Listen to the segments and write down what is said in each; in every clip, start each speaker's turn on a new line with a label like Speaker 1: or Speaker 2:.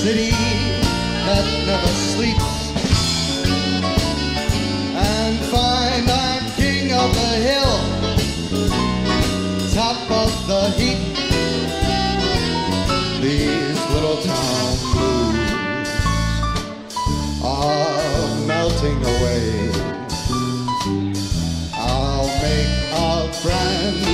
Speaker 1: city that never sleeps and find I'm king of the hill, top of the heap. These little town blues are melting away. I'll make a brand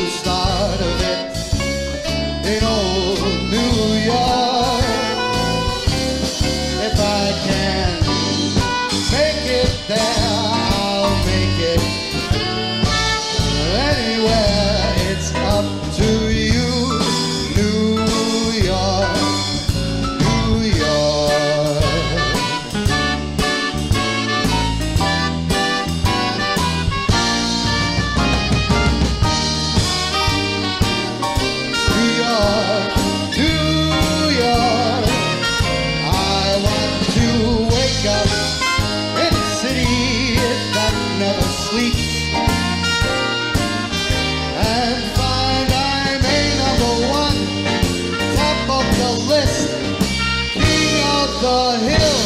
Speaker 1: the hill.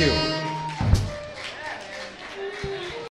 Speaker 1: you.